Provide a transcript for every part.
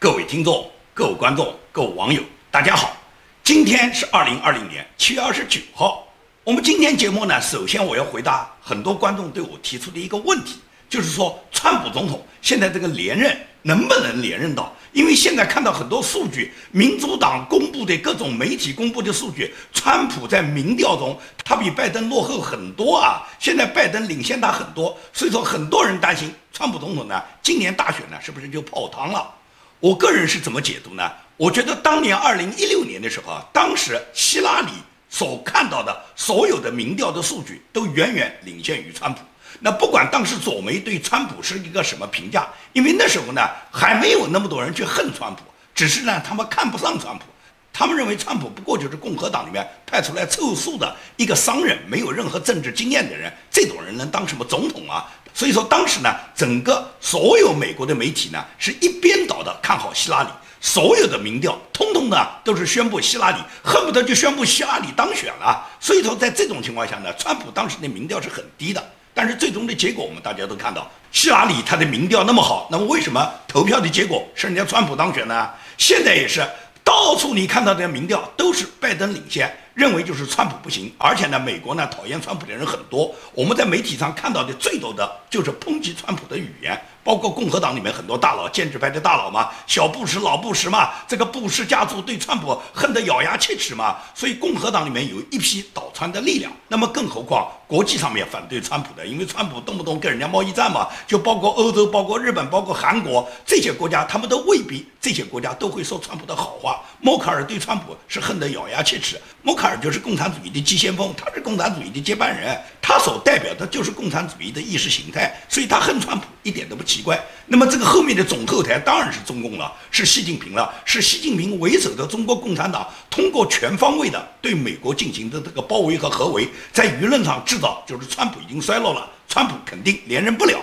各位听众、各位观众、各位网友，大家好！今天是二零二零年七月二十九号。我们今天节目呢，首先我要回答很多观众对我提出的一个问题，就是说，川普总统现在这个连任能不能连任到？因为现在看到很多数据，民主党公布的各种媒体公布的数据，川普在民调中他比拜登落后很多啊！现在拜登领先他很多，所以说很多人担心川普总统呢，今年大选呢是不是就泡汤了？我个人是怎么解读呢？我觉得当年二零一六年的时候啊，当时希拉里所看到的所有的民调的数据都远远领先于川普。那不管当时左媒对川普是一个什么评价，因为那时候呢还没有那么多人去恨川普，只是呢他们看不上川普，他们认为川普不过就是共和党里面派出来凑数的一个商人，没有任何政治经验的人，这种人能当什么总统啊？所以说当时呢，整个所有美国的媒体呢是一边看好希拉里，所有的民调通通呢都是宣布希拉里，恨不得就宣布希拉里当选了。所以说在这种情况下呢，川普当时的民调是很低的。但是最终的结果，我们大家都看到，希拉里他的民调那么好，那么为什么投票的结果是人家川普当选呢？现在也是，到处你看到的民调都是拜登领先。认为就是川普不行，而且呢，美国呢讨厌川普的人很多。我们在媒体上看到的最多的就是抨击川普的语言，包括共和党里面很多大佬、建制派的大佬嘛，小布什、老布什嘛，这个布什家族对川普恨得咬牙切齿嘛。所以共和党里面有一批倒川的力量。那么更何况国际上面反对川普的，因为川普动不动跟人家贸易战嘛，就包括欧洲、包括日本、包括韩国这些国家，他们都未必这些国家都会说川普的好话。默克尔对川普是恨得咬牙切齿，默克尔。就是共产主义的急先锋，他是共产主义的接班人，他所代表的就是共产主义的意识形态，所以他恨川普一点都不奇怪。那么这个后面的总后台当然是中共了，是习近平了，是习近平为首的中国共产党通过全方位的对美国进行的这个包围和合围，在舆论上制造就是川普已经衰落了，川普肯定连任不了。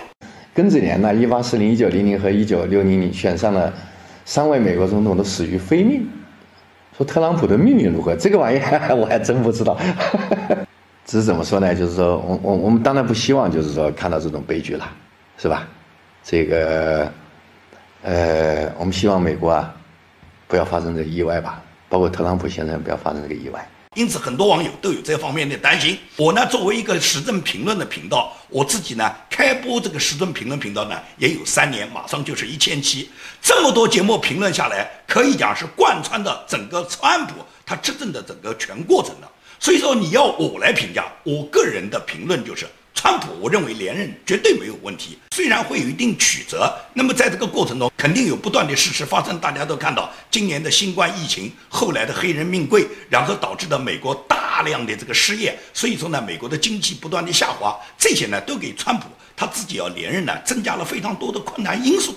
庚子年呢，一八四零、一九零零和一九六零年选上了三位美国总统都死于非命。说特朗普的命运如何？这个玩意 我还真不知道。只是怎么说呢？就是说，我我我们当然不希望，就是说看到这种悲剧了，是吧？这个，呃，我们希望美国啊，不要发生这个意外吧，包括特朗普先生不要发生这个意外。因此，很多网友都有这方面的担心。我呢，作为一个时政评论的频道，我自己呢开播这个时政评论频道呢也有三年，马上就是一千期。这么多节目评论下来，可以讲是贯穿的整个川普他执政的整个全过程的。所以说，你要我来评价，我个人的评论就是。川普，我认为连任绝对没有问题，虽然会有一定曲折，那么在这个过程中，肯定有不断的事实发生。大家都看到今年的新冠疫情，后来的黑人命贵，然后导致的美国大量的这个失业，所以说呢，美国的经济不断的下滑，这些呢都给川普他自己要连任呢增加了非常多的困难因素。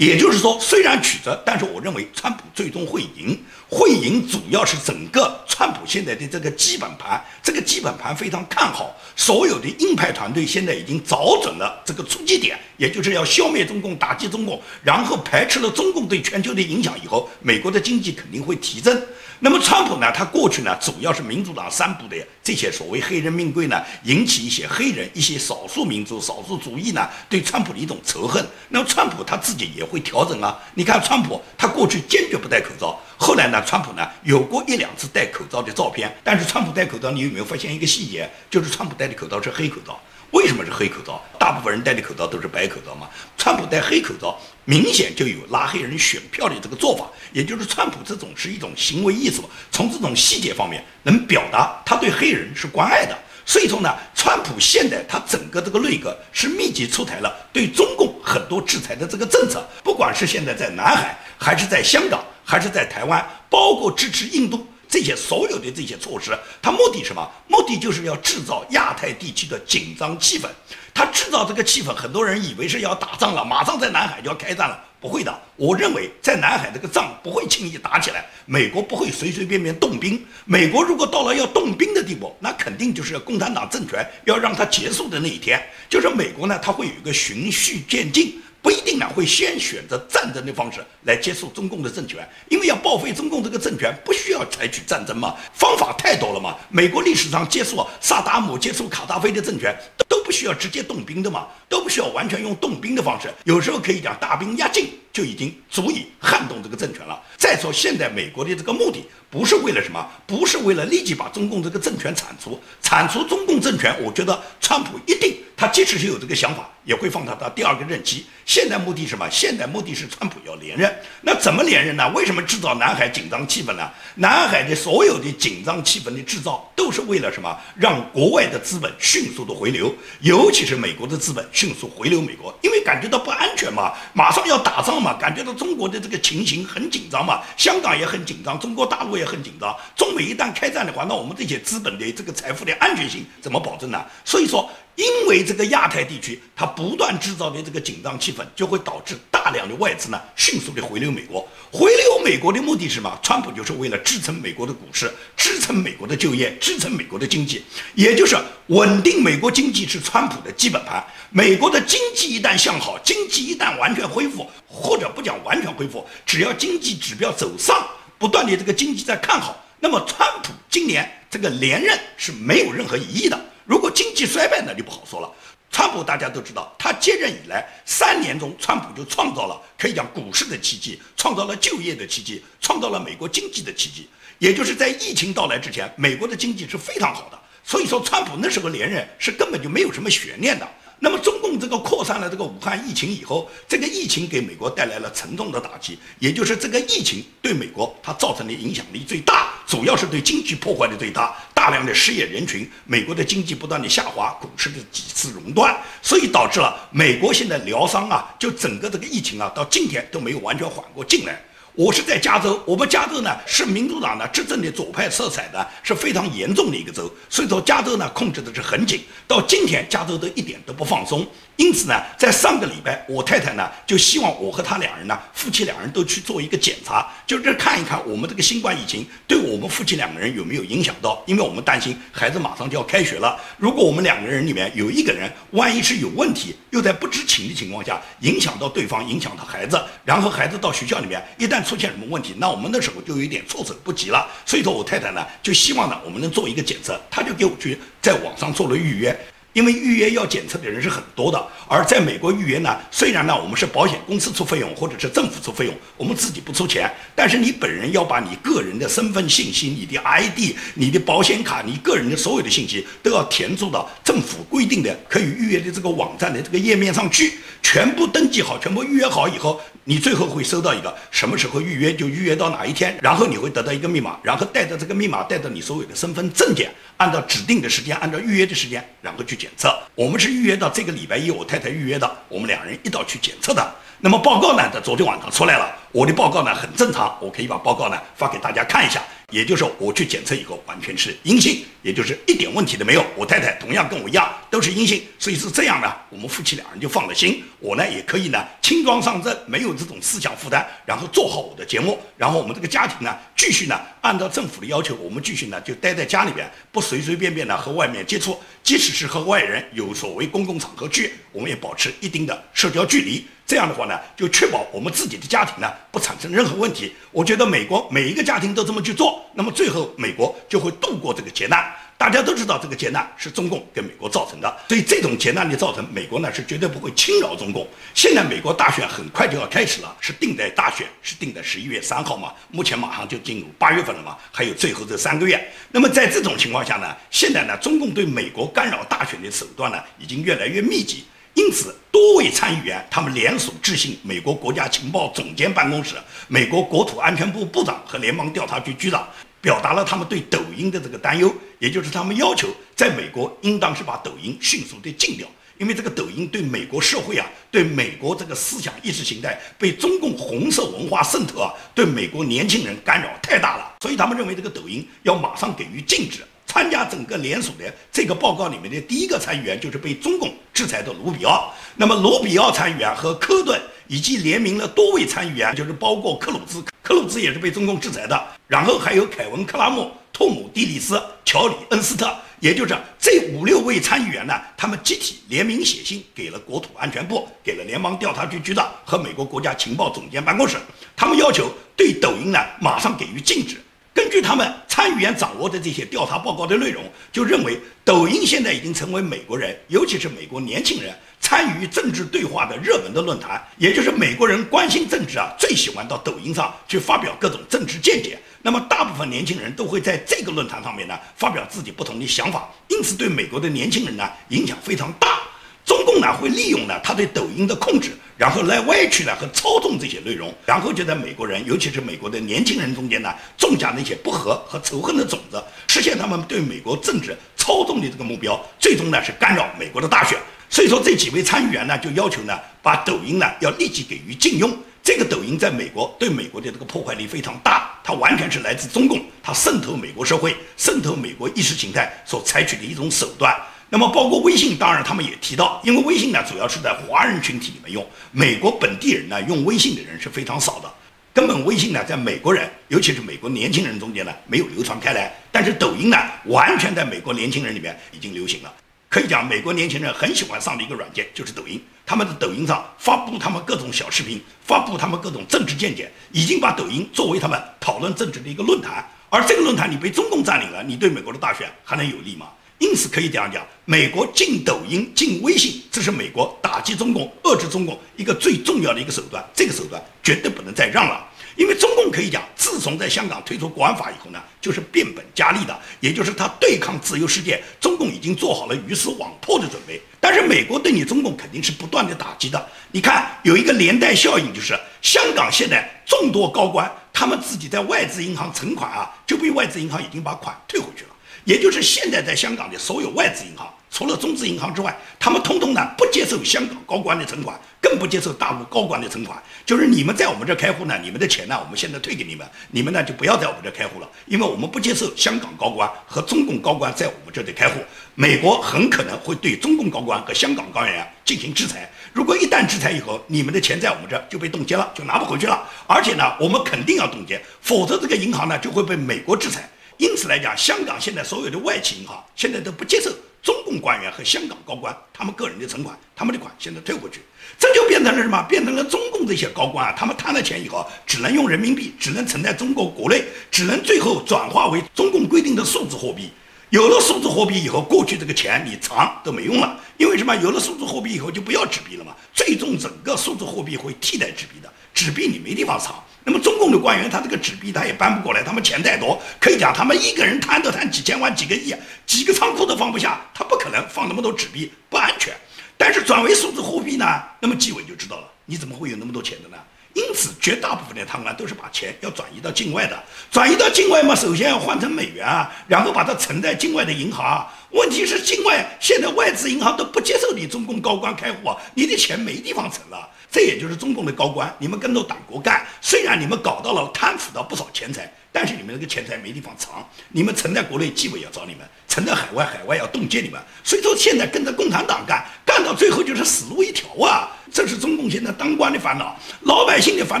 也就是说，虽然曲折，但是我认为川普最终会赢。会赢主要是整个川普现在的这个基本盘，这个基本盘非常看好。所有的硬派团队现在已经找准了这个出击点，也就是要消灭中共、打击中共，然后排斥了中共对全球的影响以后，美国的经济肯定会提振。那么，川普呢？他过去呢，主要是民主党散布的这些所谓黑人命贵呢，引起一些黑人、一些少数民族、少数主义呢对川普的一种仇恨。那么，川普他自己也会调整啊。你看，川普他过去坚决不戴口罩，后来呢，川普呢有过一两次戴口罩的照片。但是，川普戴口罩，你有没有发现一个细节？就是川普戴的口罩是黑口罩。为什么是黑口罩？大部分人戴的口罩都是白口罩嘛。川普戴黑口罩，明显就有拉黑人选票的这个做法。也就是川普这种是一种行为艺术，从这种细节方面能表达他对黑人是关爱的。所以说呢，川普现在他整个这个内阁是密集出台了对中共很多制裁的这个政策，不管是现在在南海，还是在香港，还是在台湾，包括支持印度。这些所有的这些措施，它目的什么？目的就是要制造亚太地区的紧张气氛。它制造这个气氛，很多人以为是要打仗了，马上在南海就要开战了。不会的，我认为在南海这个仗不会轻易打起来，美国不会随随便便动兵。美国如果到了要动兵的地步，那肯定就是要共产党政权要让它结束的那一天。就是美国呢，它会有一个循序渐进。不一定呢会先选择战争的方式来结束中共的政权，因为要报废中共这个政权，不需要采取战争嘛，方法太多了嘛。美国历史上结束萨达姆、结束卡扎菲的政权，都不需要直接动兵的嘛，都不需要完全用动兵的方式，有时候可以讲大兵压境。就已经足以撼动这个政权了。再说，现在美国的这个目的不是为了什么？不是为了立即把中共这个政权铲除，铲除中共政权。我觉得川普一定，他即使是有这个想法，也会放他到第二个任期。现在目的是什么？现在目的是川普要连任。那怎么连任呢？为什么制造南海紧张气氛呢？南海的所有的紧张气氛的制造，都是为了什么？让国外的资本迅速的回流，尤其是美国的资本迅速回流美国，因为感觉到不安全嘛，马上要打仗。嘛，感觉到中国的这个情形很紧张嘛，香港也很紧张，中国大陆也很紧张。中美一旦开战的话，那我们这些资本的这个财富的安全性怎么保证呢？所以说，因为这个亚太地区它不断制造的这个紧张气氛，就会导致大量的外资呢迅速的回流美国。回流美国的目的是什么？川普就是为了支撑美国的股市，支撑美国的就业，支撑美国的经济，也就是稳定美国经济是川普的基本盘。美国的经济一旦向好，经济一旦完全恢复，或者不讲完全恢复，只要经济指标走上，不断的这个经济在看好，那么川普今年这个连任是没有任何疑义的。如果经济衰败，那就不好说了。川普大家都知道，他接任以来三年中，川普就创造了可以讲股市的奇迹，创造了就业的奇迹，创造了美国经济的奇迹。也就是在疫情到来之前，美国的经济是非常好的。所以说，川普那时候连任是根本就没有什么悬念的。那么，中共这个扩散了这个武汉疫情以后，这个疫情给美国带来了沉重的打击，也就是这个疫情对美国它造成的影响力最大，主要是对经济破坏的最大，大量的失业人群，美国的经济不断的下滑，股市的几次熔断，所以导致了美国现在疗伤啊，就整个这个疫情啊，到今天都没有完全缓过劲来。我是在加州，我们加州呢是民主党呢执政的左派色彩呢是非常严重的一个州，所以说加州呢控制的是很紧，到今天加州都一点都不放松。因此呢，在上个礼拜，我太太呢就希望我和她两人呢，夫妻两人都去做一个检查，就是看一看我们这个新冠疫情对我们夫妻两个人有没有影响到，因为我们担心孩子马上就要开学了，如果我们两个人里面有一个人万一是有问题，又在不知情的情况下影响到对方，影响到孩子，然后孩子到学校里面一旦出现什么问题，那我们那时候就有点措手不及了。所以说我太太呢就希望呢我们能做一个检测，她就给我去在网上做了预约。因为预约要检测的人是很多的，而在美国预约呢，虽然呢我们是保险公司出费用或者是政府出费用，我们自己不出钱，但是你本人要把你个人的身份信息、你的 ID、你的保险卡、你个人的所有的信息都要填注到政府规定的可以预约的这个网站的这个页面上去，全部登记好，全部预约好以后，你最后会收到一个什么时候预约就预约到哪一天，然后你会得到一个密码，然后带着这个密码，带着你所有的身份证件，按照指定的时间，按照预约的时间，然后去。检测，我们是预约到这个礼拜一，我太太预约的，我们两人一道去检测的。那么报告呢，在昨天晚上出来了，我的报告呢很正常，我可以把报告呢发给大家看一下。也就是说我去检测以后完全是阴性，也就是一点问题都没有。我太太同样跟我一样都是阴性，所以是这样呢，我们夫妻两人就放了心。我呢也可以呢轻装上阵，没有这种思想负担，然后做好我的节目。然后我们这个家庭呢继续呢按照政府的要求，我们继续呢就待在家里边，不随随便便的和外面接触。即使是和外人有所谓公共场合去，我们也保持一定的社交距离。这样的话呢，就确保我们自己的家庭呢不产生任何问题。我觉得美国每一个家庭都这么去做，那么最后美国就会度过这个劫难。大家都知道这个劫难是中共给美国造成的，所以这种劫难的造成，美国呢是绝对不会轻饶中共。现在美国大选很快就要开始了，是定在大选是定在十一月三号嘛？目前马上就进入八月份了嘛？还有最后这三个月。那么在这种情况下呢，现在呢，中共对美国干扰大选的手段呢已经越来越密集。因此，多位参议员他们联署致信美国国家情报总监办公室、美国国土安全部部长和联邦调查局局长，表达了他们对抖音的这个担忧，也就是他们要求在美国应当是把抖音迅速的禁掉，因为这个抖音对美国社会啊，对美国这个思想意识形态被中共红色文化渗透啊，对美国年轻人干扰太大了，所以他们认为这个抖音要马上给予禁止。参加整个联署的这个报告里面的第一个参议员就是被中共制裁的卢比奥。那么卢比奥参议员和科顿以及联名了多位参议员，就是包括克鲁兹，克鲁兹也是被中共制裁的。然后还有凯文·克拉姆、托姆·蒂里斯、乔里·恩斯特也就是这五六位参议员呢，他们集体联名写信给了国土安全部，给了联邦调查局局长和美国国家情报总监办公室，他们要求对抖音呢马上给予禁止。根据他们参议员掌握的这些调查报告的内容，就认为抖音现在已经成为美国人，尤其是美国年轻人参与政治对话的热门的论坛，也就是美国人关心政治啊，最喜欢到抖音上去发表各种政治见解。那么，大部分年轻人都会在这个论坛上面呢发表自己不同的想法，因此对美国的年轻人呢影响非常大。中共呢会利用呢他对抖音的控制，然后来歪曲呢和操纵这些内容，然后就在美国人，尤其是美国的年轻人中间呢种下那些不和和仇恨的种子，实现他们对美国政治操纵的这个目标，最终呢是干扰美国的大选。所以说这几位参议员呢就要求呢把抖音呢要立即给予禁用。这个抖音在美国对美国的这个破坏力非常大，它完全是来自中共，它渗透美国社会、渗透美国意识形态所采取的一种手段。那么，包括微信，当然他们也提到，因为微信呢主要是在华人群体里面用，美国本地人呢用微信的人是非常少的，根本微信呢在美国人，尤其是美国年轻人中间呢没有流传开来。但是抖音呢，完全在美国年轻人里面已经流行了。可以讲，美国年轻人很喜欢上的一个软件就是抖音，他们的抖音上发布他们各种小视频，发布他们各种政治见解，已经把抖音作为他们讨论政治的一个论坛。而这个论坛你被中共占领了，你对美国的大选还能有利吗？因此可以这样讲，美国禁抖音、禁微信，这是美国打击中共、遏制中共一个最重要的一个手段。这个手段绝对不能再让了，因为中共可以讲，自从在香港推出国安法以后呢，就是变本加厉的，也就是他对抗自由世界，中共已经做好了鱼死网破的准备。但是美国对你中共肯定是不断的打击的。你看，有一个连带效应，就是香港现在众多高官，他们自己在外资银行存款啊，就被外资银行已经把款退回去了。也就是现在在香港的所有外资银行，除了中资银行之外，他们通通呢不接受香港高官的存款，更不接受大陆高官的存款。就是你们在我们这开户呢，你们的钱呢，我们现在退给你们，你们呢就不要在我们这开户了，因为我们不接受香港高官和中共高官在我们这里开户。美国很可能会对中共高官和香港官员进行制裁。如果一旦制裁以后，你们的钱在我们这就被冻结了，就拿不回去了。而且呢，我们肯定要冻结，否则这个银行呢就会被美国制裁。因此来讲，香港现在所有的外企银行现在都不接受中共官员和香港高官他们个人的存款，他们的款现在退回去，这就变成了什么？变成了中共这些高官啊，他们贪了钱以后，只能用人民币，只能存在中国国内，只能最后转化为中共规定的数字货币。有了数字货币以后，过去这个钱你藏都没用了，因为什么？有了数字货币以后就不要纸币了嘛，最终整个数字货币会替代纸币的，纸币你没地方藏。那么中共的官员，他这个纸币他也搬不过来，他们钱太多，可以讲他们一个人贪都贪几千万、几个亿，几个仓库都放不下，他不可能放那么多纸币，不安全。但是转为数字货币呢，那么纪委就知道了，你怎么会有那么多钱的呢？因此，绝大部分的贪官都是把钱要转移到境外的，转移到境外嘛，首先要换成美元啊，然后把它存在境外的银行。问题是境外现在外资银行都不接受你中共高官开户啊，你的钱没地方存了。这也就是中共的高官，你们跟着党国干，虽然你们搞到了贪腐到不少钱财，但是你们那个钱财没地方藏，你们存在国内，纪委要找你们；存在海外，海外要冻结你们。所以说现在跟着共产党干，干到最后就是死路一条啊！这是中共现在当官的烦恼，老百姓的烦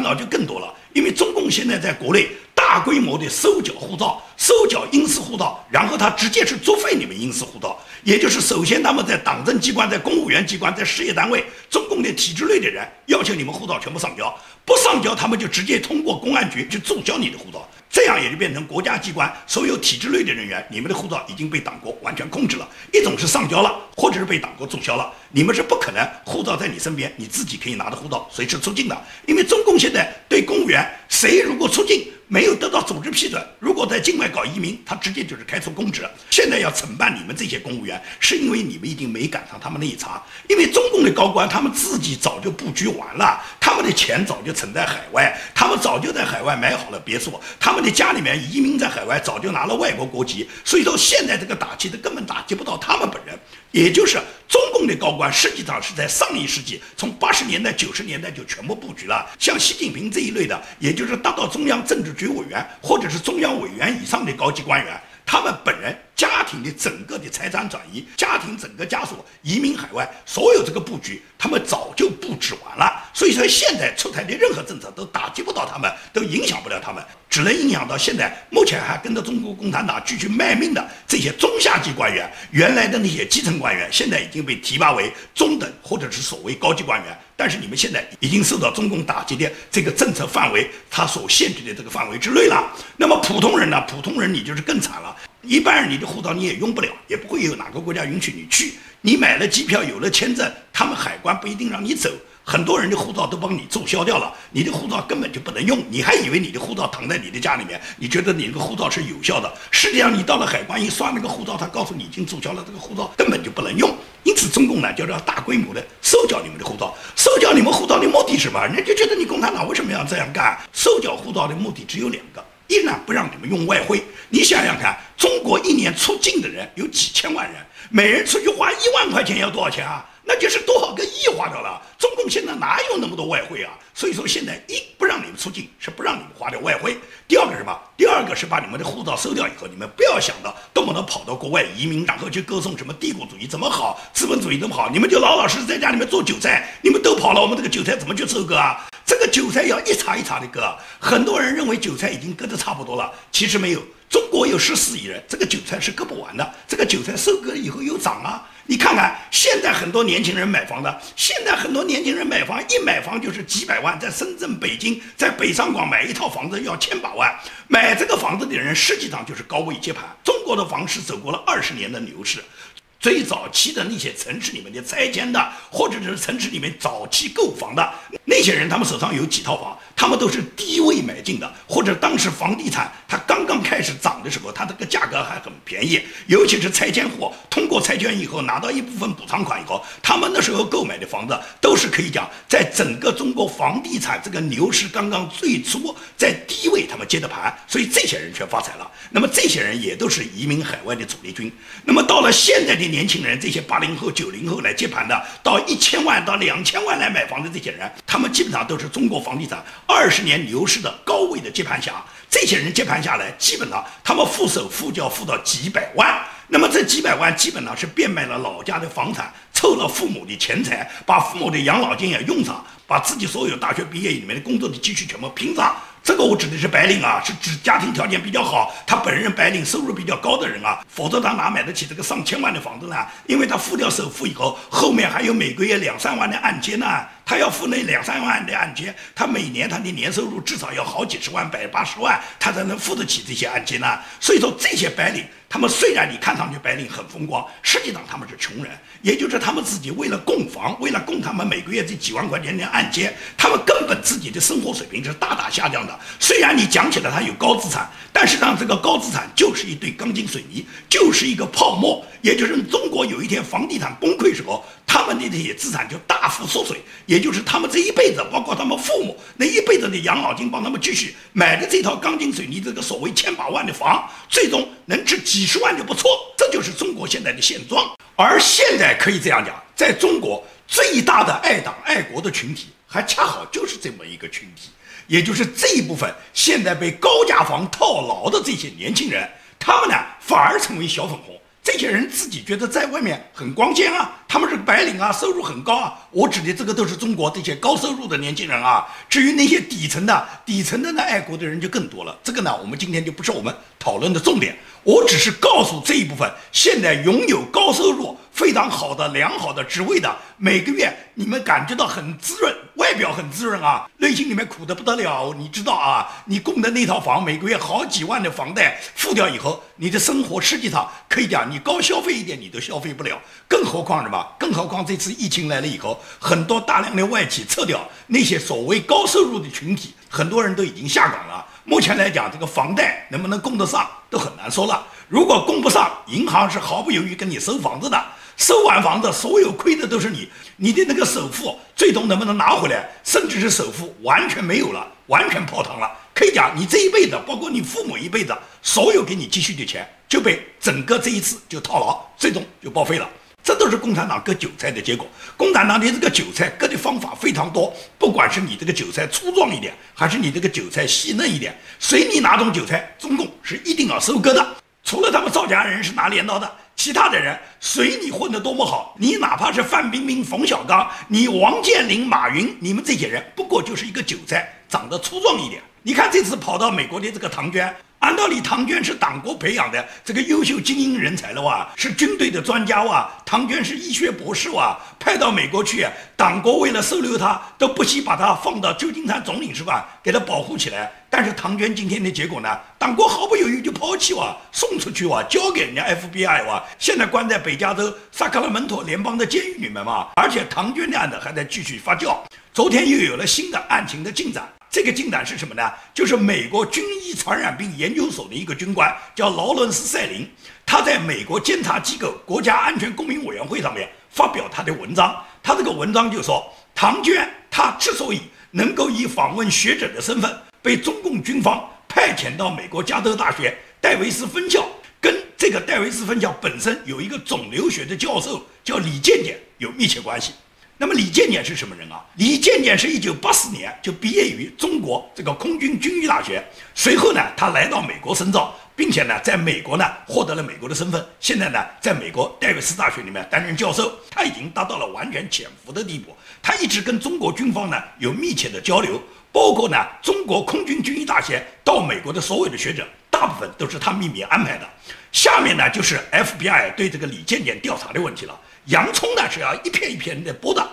恼就更多了，因为中共现在在国内。大规模的收缴护照，收缴英式护照，然后他直接是作废你们英式护照，也就是首先他们在党政机关、在公务员机关、在事业单位，中共的体制内的人要求你们护照全部上交，不上交他们就直接通过公安局去注销你的护照。这样也就变成国家机关所有体制内的人员，你们的护照已经被党国完全控制了。一种是上交了，或者是被党国注销了。你们是不可能护照在你身边，你自己可以拿着护照随时出境的。因为中共现在对公务员，谁如果出境没有得到组织批准，如果在境外搞移民，他直接就是开除公职。现在要惩办你们这些公务员，是因为你们已经没赶上他们那一茬。因为中共的高官他们自己早就布局完了，他们的钱早就存在海外，他们早就在海外买好了别墅，他们。的家里面移民在海外，早就拿了外国国籍，所以说现在这个打击的根本打击不到他们本人，也就是中共的高官，实际上是在上一世纪从八十年代、九十年代就全部布局了。像习近平这一类的，也就是达到中央政治局委员或者是中央委员以上的高级官员，他们本人家庭的整个的财产转移，家庭整个家属移民海外，所有这个布局，他们早就布置完了。所以说现在出台的任何政策都打击不到他们，都影响不了他们，只能影响到现在目前还跟着中国共产党继续卖命的这些中下级官员，原来的那些基层官员现在已经被提拔为中等或者是所谓高级官员，但是你们现在已经受到中共打击的这个政策范围，它所限制的这个范围之内了。那么普通人呢？普通人你就是更惨了。一般人你的护照你也用不了，也不会有哪个国家允许你去。你买了机票，有了签证，他们海关不一定让你走。很多人的护照都帮你注销掉了，你的护照根本就不能用。你还以为你的护照躺在你的家里面，你觉得你这个护照是有效的？实际上你到了海关一刷那个护照，他告诉你已经注销了，这个护照根本就不能用。因此中共呢，就要大规模的收缴你们的护照。收缴你们护照的目的是什么？人家就觉得你共产党为什么要这样干？收缴护照的目的只有两个。一呢，不让你们用外汇。你想想看，中国一年出境的人有几千万人，每人出去花一万块钱要多少钱啊？那就是多少个亿花掉了。中共现在哪有那么多外汇啊？所以说现在一不让你们出境，是不让你们花掉外汇。第二个什么？第二个是把你们的护照收掉以后，你们不要想到动不动跑到国外移民，然后去歌颂什么帝国主义怎么好，资本主义怎么好，你们就老老实实在家里面做韭菜。你们都跑了，我们这个韭菜怎么去收割啊？这个韭菜要一茬一茬的割，很多人认为韭菜已经割得差不多了，其实没有。中国有十四亿人，这个韭菜是割不完的。这个韭菜收割了以后又长啊！你看看现在很多年轻人买房的，现在很多年轻人买房，一买房就是几百万，在深圳、北京，在北上广买一套房子要千把万。买这个房子的人实际上就是高位接盘。中国的房市走过了二十年的牛市。最早期的那些城市里面的拆迁的，或者是城市里面早期购房的那些人，他们手上有几套房，他们都是低位买进的，或者当时房地产它刚刚开始涨的时候，它这个价格还很便宜。尤其是拆迁户，通过拆迁以后拿到一部分补偿款以后，他们那时候购买的房子都是可以讲，在整个中国房地产这个牛市刚刚最初在低位他们接的盘，所以这些人却发财了。那么这些人也都是移民海外的主力军。那么到了现在的。年轻人，这些八零后、九零后来接盘的，到一千万到两千万来买房的这些人，他们基本上都是中国房地产二十年牛市的高位的接盘侠。这些人接盘下来，基本上他们付首付就要付到几百万。那么这几百万基本上是变卖了老家的房产，凑了父母的钱财，把父母的养老金也用上，把自己所有大学毕业里面的工作的积蓄全部拼上。这个我指的是白领啊，是指家庭条件比较好，他本人白领收入比较高的人啊，否则他哪买得起这个上千万的房子呢？因为他付掉首付以后，后面还有每个月两三万的按揭呢。他要付那两三万的按揭，他每年他的年收入至少要好几十万、百八十万，他才能付得起这些按揭呢。所以说，这些白领，他们虽然你看上去白领很风光，实际上他们是穷人，也就是他们自己为了供房，为了供他们每个月这几万块钱的按揭，他们根本自己的生活水平是大大下降的。虽然你讲起来他有高资产，但是让这个高资产就是一堆钢筋水泥，就是一个泡沫。也就是中国有一天房地产崩溃时候。他们的这些资产就大幅缩水，也就是他们这一辈子，包括他们父母那一辈子的养老金，帮他们继续买的这套钢筋水泥这个所谓千把万的房，最终能值几几十万就不错。这就是中国现在的现状。而现在可以这样讲，在中国最大的爱党爱国的群体，还恰好就是这么一个群体，也就是这一部分现在被高价房套牢的这些年轻人，他们呢反而成为小粉红。这些人自己觉得在外面很光鲜啊，他们是白领啊，收入很高啊。我指的这个都是中国这些高收入的年轻人啊。至于那些底层的、底层的那爱国的人就更多了。这个呢，我们今天就不是我们讨论的重点。我只是告诉这一部分现在拥有高收入、非常好的、良好的职位的，每个月你们感觉到很滋润，外表很滋润啊，内心里面苦的不得了。你知道啊，你供的那套房，每个月好几万的房贷付掉以后，你的生活实际上可以讲，你高消费一点你都消费不了。更何况什么？更何况这次疫情来了以后，很多大量的外企撤掉，那些所谓高收入的群体，很多人都已经下岗了。目前来讲，这个房贷能不能供得上都很难说了。如果供不上，银行是毫不犹豫跟你收房子的。收完房子，所有亏的都是你，你的那个首付最终能不能拿回来，甚至是首付完全没有了，完全泡汤了。可以讲，你这一辈子，包括你父母一辈子，所有给你积蓄的钱就被整个这一次就套牢，最终就报废了。这都是共产党割韭菜的结果。共产党的这个韭菜割的方法非常多，不管是你这个韭菜粗壮一点，还是你这个韭菜细嫩一点，随你哪种韭菜，中共是一定要收割的。除了他们赵家人是拿镰刀的，其他的人随你混得多么好，你哪怕是范冰冰、冯小刚，你王健林、马云，你们这些人不过就是一个韭菜，长得粗壮一点。你看这次跑到美国的这个唐娟。按道理，唐娟是党国培养的这个优秀精英人才了哇，是军队的专家哇。唐娟是医学博士哇，派到美国去，党国为了收留他，都不惜把他放到旧金山总领事馆给他保护起来。但是唐娟今天的结果呢，党国毫不犹豫就抛弃哇，送出去哇，交给人家 FBI 哇，现在关在北加州萨克拉门托联邦的监狱里面嘛。而且唐娟的案子还在继续发酵，昨天又有了新的案情的进展。这个进展是什么呢？就是美国军医传染病研究所的一个军官叫劳伦斯·塞林，他在美国监察机构国家安全公民委员会上面发表他的文章。他这个文章就说，唐娟他之所以能够以访问学者的身份被中共军方派遣到美国加州大学戴维斯分校，跟这个戴维斯分校本身有一个肿瘤学的教授叫李健健有密切关系。那么李健健是什么人啊？李健健是一九八四年就毕业于中国这个空军军医大学，随后呢，他来到美国深造，并且呢，在美国呢获得了美国的身份。现在呢，在美国戴维斯大学里面担任教授，他已经达到了完全潜伏的地步。他一直跟中国军方呢有密切的交流，包括呢中国空军军医大学到美国的所有的学者，大部分都是他秘密安排的。下面呢就是 FBI 对这个李健健调查的问题了。洋葱呢是要一片一片的剥的，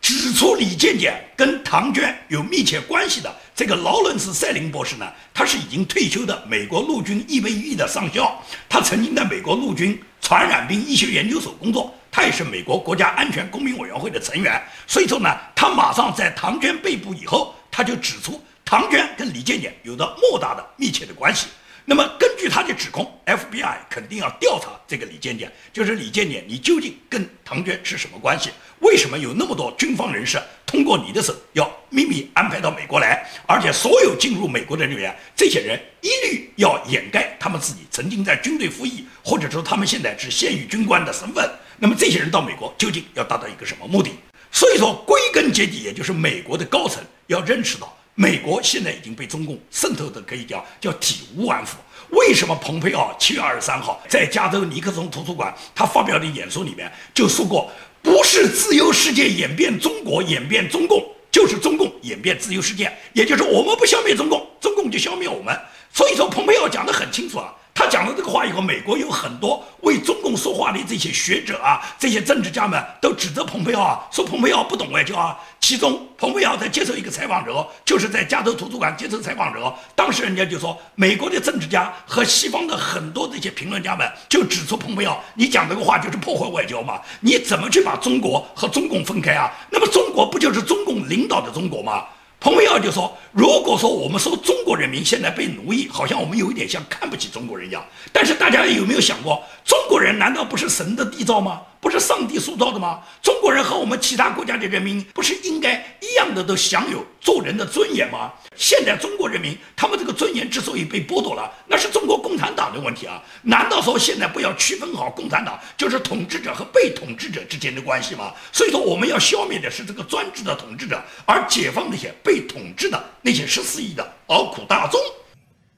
指出李健健跟唐娟有密切关系的这个劳伦斯·塞林博士呢，他是已经退休的美国陆军预备役的上校，他曾经在美国陆军传染病医学研究所工作，他也是美国国家安全公民委员会的成员，所以说呢，他马上在唐娟被捕以后，他就指出唐娟跟李健健有着莫大的密切的关系。那么根据他的指控，FBI 肯定要调查这个李健健，就是李健健，你究竟跟唐娟是什么关系？为什么有那么多军方人士通过你的手要秘密安排到美国来？而且所有进入美国的人员，这些人一律要掩盖他们自己曾经在军队服役，或者说他们现在是现役军官的身份。那么这些人到美国究竟要达到一个什么目的？所以说，归根结底，也就是美国的高层要认识到。美国现在已经被中共渗透的可以讲叫体无完肤。为什么蓬佩奥七月二十三号在加州尼克松图书馆他发表的演说里面就说过，不是自由世界演变中国演变中共，就是中共演变自由世界，也就是我们不消灭中共，中共就消灭我们。所以说，蓬佩奥讲得很清楚啊。他讲了这个话以后，美国有很多为中共说话的这些学者啊，这些政治家们都指责蓬佩奥啊，说蓬佩奥不懂外交啊。其中，蓬佩奥在接受一个采访时候，就是在加州图书馆接受采访时候，当时人家就说，美国的政治家和西方的很多这些评论家们就指出蓬佩奥，你讲这个话就是破坏外交嘛？你怎么去把中国和中共分开啊？那么中国不就是中共领导的中国吗？蓬佩奥就说：“如果说我们说中国人民现在被奴役，好像我们有一点像看不起中国人一样。但是大家有没有想过，中国人难道不是神的缔造吗？”不是上帝塑造的吗？中国人和我们其他国家的人民不是应该一样的都享有做人的尊严吗？现在中国人民他们这个尊严之所以被剥夺了，那是中国共产党的问题啊！难道说现在不要区分好共产党就是统治者和被统治者之间的关系吗？所以说我们要消灭的是这个专制的统治者，而解放那些被统治的那些十四亿的劳苦大众。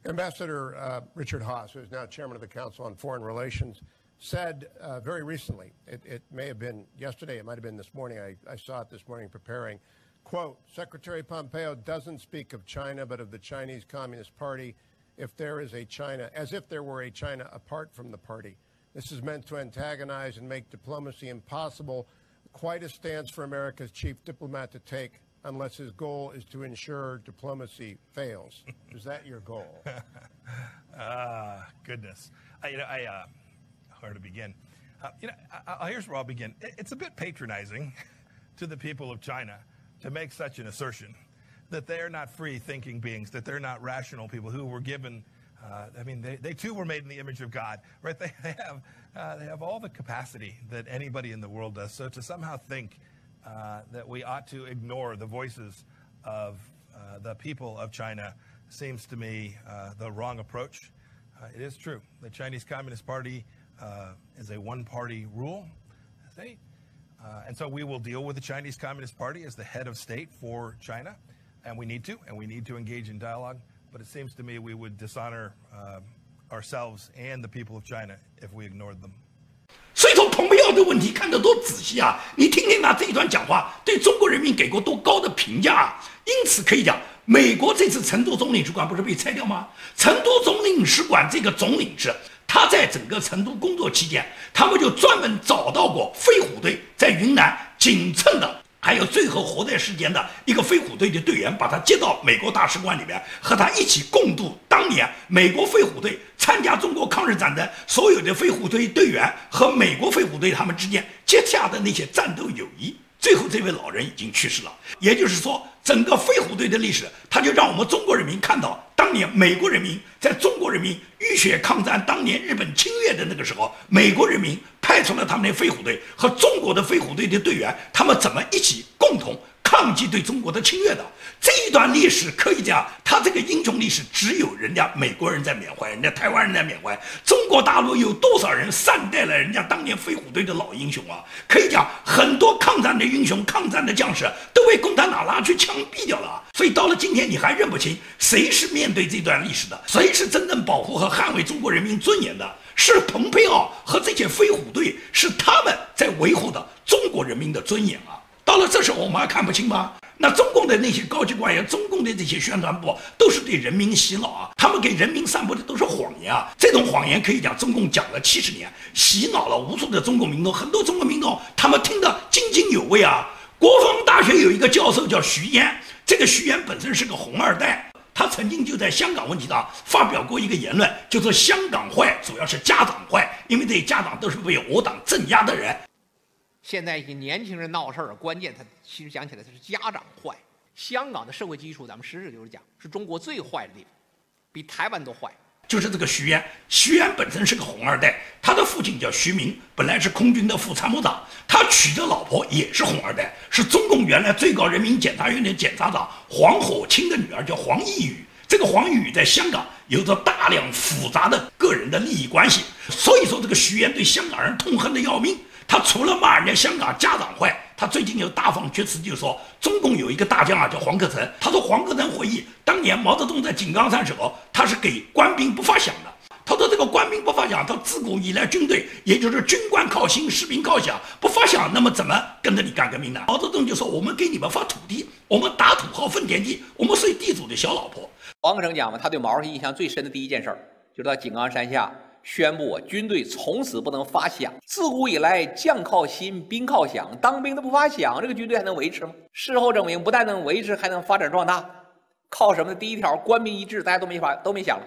Ambassador Richard Haas, who is now chairman of the Council on Foreign Relations. Said uh, very recently, it, it, may have been yesterday, it might have been this morning, I, I saw it this morning preparing, quote, Secretary Pompeo doesn't speak of China, but of the Chinese Communist Party if there is a China, as if there were a China apart from the party. This is meant to antagonize and make diplomacy impossible, quite a stance for America's chief diplomat to take unless his goal is to ensure diplomacy fails. is that your goal? Ah, goodness. I, you know, I, uh, where to begin. Uh, you know, I, I, here's where I'll begin. It, it's a bit patronizing to the people of China to make such an assertion that they're not free thinking beings, that they're not rational people who were given. Uh, I mean, they, they too were made in the image of God, right? They, they have uh, they have all the capacity that anybody in the world does. So to somehow think uh, that we ought to ignore the voices of uh, the people of China seems to me uh, the wrong approach. it is true. The Chinese Communist Party uh, is a one-party rule state. Uh, and so we will deal with the Chinese Communist Party as the head of state for China, and we need to, and we need to engage in dialogue. But it seems to me we would dishonor uh, ourselves and the people of China if we ignored them. 蓬佩奥的问题看得多仔细啊！你听听他这一段讲话，对中国人民给过多高的评价啊！因此可以讲，美国这次成都总领事馆不是被拆掉吗？成都总领事馆这个总领事， 他在整个成都工作期间，他们就专门找到过飞虎队在云南仅剩的。还有最后活在世间的一个飞虎队的队员，把他接到美国大使馆里面，和他一起共度当年美国飞虎队参加中国抗日战争所有的飞虎队队员和美国飞虎队他们之间结下的那些战斗友谊。最后，这位老人已经去世了。也就是说，整个飞虎队的历史，他就让我们中国人民看到，当年美国人民在中国人民浴血抗战，当年日本侵略的那个时候，美国人民派出了他们的飞虎队和中国的飞虎队的队员，他们怎么一起共同。抗击对中国的侵略的这一段历史，可以讲，他这个英雄历史只有人家美国人在缅怀，人家台湾人在缅怀，中国大陆有多少人善待了人家当年飞虎队的老英雄啊？可以讲，很多抗战的英雄、抗战的将士都被共产党拉去枪毙掉了。所以到了今天，你还认不清谁是面对这段历史的，谁是真正保护和捍卫中国人民尊严的？是蓬佩奥和这些飞虎队，是他们在维护的中国人民的尊严啊！到了这时候，我们还看不清吗？那中共的那些高级官员，中共的这些宣传部，都是对人民洗脑啊！他们给人民散布的都是谎言啊！这种谎言可以讲，中共讲了七十年，洗脑了无数的中国民众，很多中国民众他们听得津津有味啊！国防大学有一个教授叫徐嫣，这个徐嫣本身是个红二代，他曾经就在香港问题上发表过一个言论，就说香港坏，主要是家长坏，因为这些家长都是被我党镇压的人。现在一些年轻人闹事儿，关键他其实讲起来他是家长坏。香港的社会基础，咱们实事求是讲，是中国最坏的地方，比台湾都坏。就是这个徐渊，徐渊本身是个红二代，他的父亲叫徐明，本来是空军的副参谋长，他娶的老婆也是红二代，是中共原来最高人民检察院的检察长黄火清的女儿，叫黄义宇。这个黄义宇在香港有着大量复杂的个人的利益关系，所以说这个徐渊对香港人痛恨的要命。他除了骂人家香港家长坏，他最近又大放厥词，就说中共有一个大将啊，叫黄克诚。他说黄克诚回忆当年毛泽东在井冈山时候，他是给官兵不发饷的。他说这个官兵不发饷，他自古以来军队也就是军官靠薪，士兵靠饷，不发饷，那么怎么跟着你干革命呢？毛泽东就说我们给你们发土地，我们打土豪分田地，我们睡地主的小老婆。黄克诚讲嘛，他对毛主席印象最深的第一件事儿，就是到井冈山下。宣布我军队从此不能发饷。自古以来，将靠薪，兵靠饷。当兵的不发饷，这个军队还能维持吗？事后证明，不但能维持，还能发展壮大。靠什么呢？第一条，官兵一致，大家都没法，都没想了。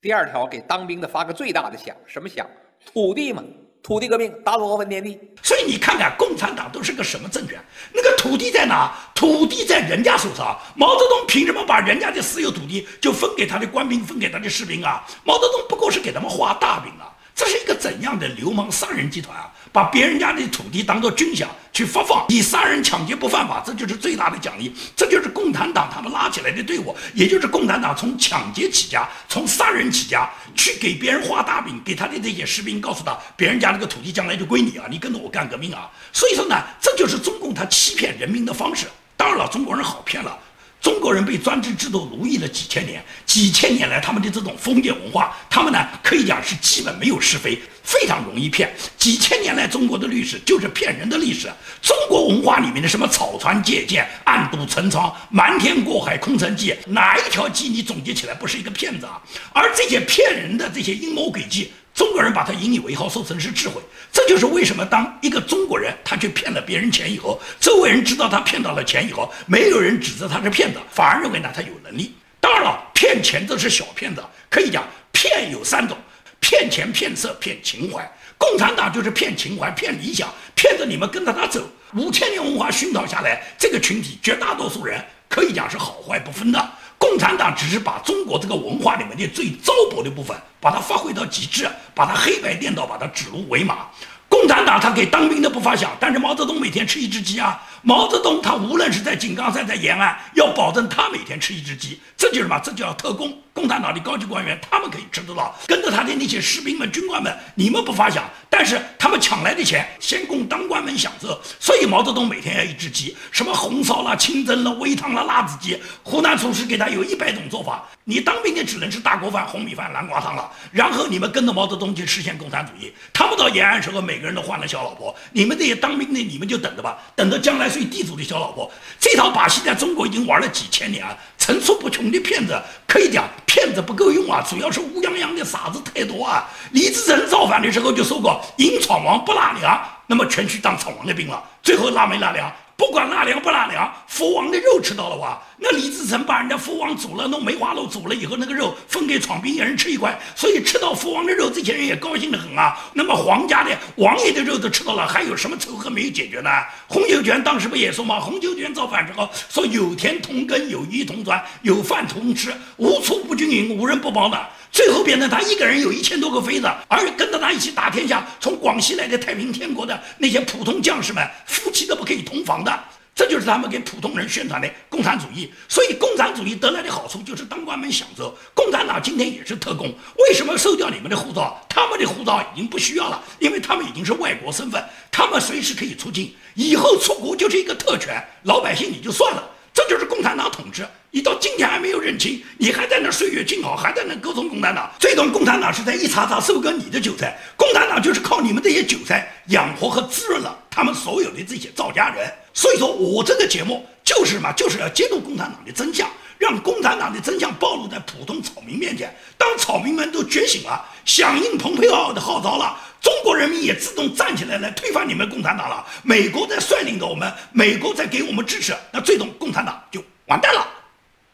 第二条，给当兵的发个最大的饷，什么饷？土地嘛。土地革命，打土豪分田地。所以你看看，共产党都是个什么政权？那个土地在哪？土地在人家手上。毛泽东凭什么把人家的私有土地就分给他的官兵，分给他的士兵啊？毛泽东不过是给他们画大饼啊。这是一个怎样的流氓杀人集团啊！把别人家的土地当做军饷去发放，以杀人抢劫不犯法，这就是最大的奖励。这就是共产党他们拉起来的队伍，也就是共产党从抢劫起家，从杀人起家，去给别人画大饼，给他的这些士兵告诉他，别人家那个土地将来就归你啊，你跟着我干革命啊！所以说呢，这就是中共他欺骗人民的方式。当然了，中国人好骗了。中国人被专制制度奴役了几千年，几千年来他们的这种封建文化，他们呢可以讲是基本没有是非，非常容易骗。几千年来中国的历史就是骗人的历史。中国文化里面的什么草船借箭、暗度陈仓、瞒天过海、空城计，哪一条计你总结起来不是一个骗子啊？而这些骗人的这些阴谋诡计。中国人把它引以为豪，说成是智慧，这就是为什么当一个中国人他去骗了别人钱以后，周围人知道他骗到了钱以后，没有人指责他是骗子，反而认为呢他有能力。当然了，骗钱这是小骗子，可以讲骗有三种：骗钱、骗色、骗情怀。共产党就是骗情怀、骗理想，骗着你们跟着他走。五千年文化熏陶下来，这个群体绝大多数人可以讲是好坏不分的。共产党只是把中国这个文化里面的最糟粕的部分，把它发挥到极致，把它黑白颠倒，把它指鹿为马。共产党他给当兵的不发饷，但是毛泽东每天吃一只鸡啊。毛泽东他无论是在井冈山，在延安，要保证他每天吃一只鸡，这就是什么？这叫特工。共产党的高级官员他们可以吃得到，跟着他的那些士兵们、军官们，你们不发饷，但是他们抢来的钱先供当官们享受。所以毛泽东每天要一只鸡，什么红烧啦、清蒸啦、煨汤啦、辣子鸡。湖南厨师给他有一百种做法。你当兵的只能吃大锅饭、红米饭、南瓜汤了。然后你们跟着毛泽东去实现共产主义。他们到延安时候，每个人都换了小老婆。你们这些当兵的，你们就等着吧，等着将来最地主的小老婆。这套把戏在中国已经玩了几千年啊。层出不穷的骗子，可以讲骗子不够用啊，主要是乌泱泱的傻子太多啊。李自成造反的时候就说过，引闯王不纳粮，那么全去当闯王的兵了，最后纳没纳粮？不管纳粮不纳粮，佛王的肉吃到了哇！那李自成把人家福王煮了，弄梅花鹿煮了以后，那个肉分给闯兵一人吃一块，所以吃到福王的肉，这些人也高兴的很啊。那么皇家的王爷的肉都吃到了，还有什么仇恨没有解决呢？洪秀全当时不也说吗？洪秀全造反之后说有田同耕，有鱼同穿，有饭同吃，无处不均匀，无人不保暖。最后变成他一个人有一千多个妃子，而跟着他一起打天下，从广西来的太平天国的那些普通将士们，夫妻都不可以同房的。这就是他们给普通人宣传的共产主义。所以共产主义得来的好处就是当官们享受。共产党今天也是特工，为什么收掉你们的护照？他们的护照已经不需要了，因为他们已经是外国身份，他们随时可以出境，以后出国就是一个特权，老百姓也就算了。这就是共产党统治，你到今天还没有认清，你还在那岁月静好，还在那歌颂共产党。最终，共产党是在一茬茬收割你的韭菜。共产党就是靠你们这些韭菜养活和滋润了他们所有的这些造家人。所以说我这个节目就是什么，就是要揭露共产党的真相，让共产党的真相暴露在普通草民面前。当草民们都觉醒了，响应蓬佩奥的号召了。中国人民也自动站起来来推翻你们共产党了。美国在率领着我们，美国在给我们支持，那最终共产党就完蛋了。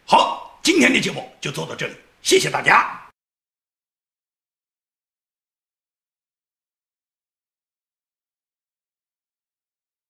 好，今天的节目就做到这里，谢谢大家。